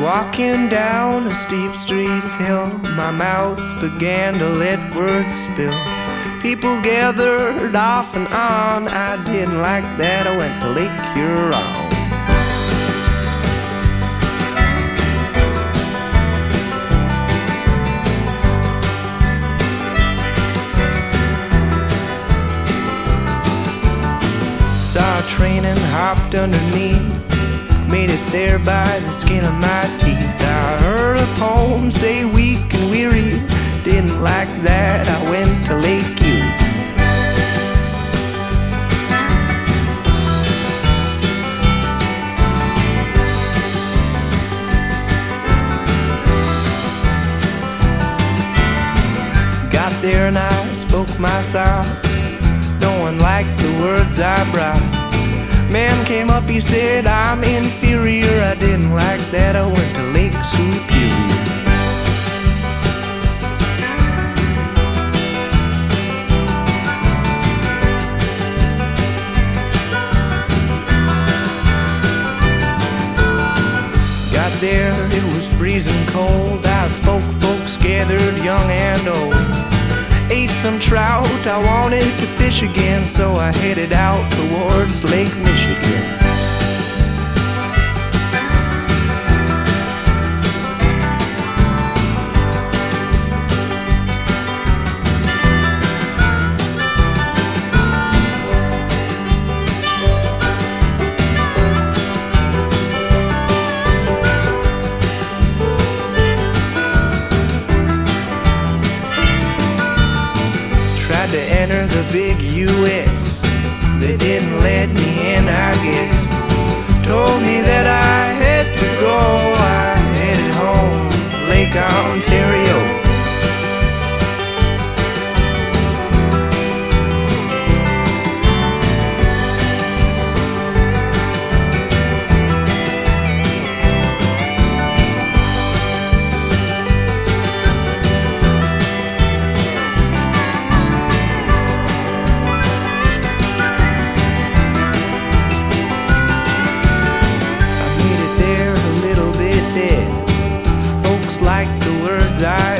walking down a steep street hill. My mouth began to let words spill. People gathered off and on. I didn't like that. I went to Lake Huron. Saw a train and hopped underneath. Made it there by the skin of my teeth. I heard a poem say weak and weary. Didn't like that. I went to Lake Erie. Got there and I spoke my thoughts. No one liked the words I brought. Man came up, he said, I'm inferior. I didn't like that. I went to Lake Superior. Got there, it was freezing cold. I spoke, folks gathered young and old. Ate some trout, I wanted to fish again, so I headed out towards Lake Tried to enter the big US. They didn't let me in, I guess. Told me that I had to go. I headed home, Lake Ontario.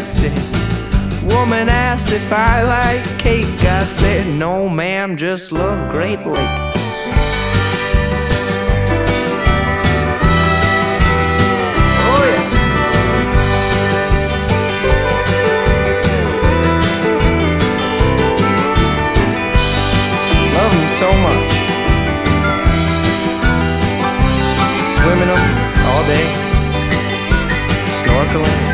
Said. Woman asked if I like cake. I said, no, ma'am, just love Great Lakes. Oh, yeah. Love them so much. Swimming them all day, snorkeling,